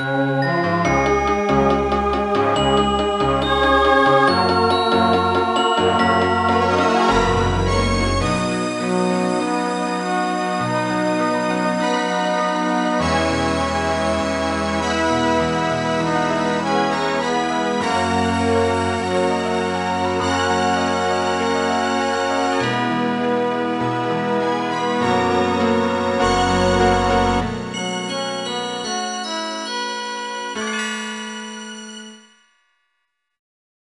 you.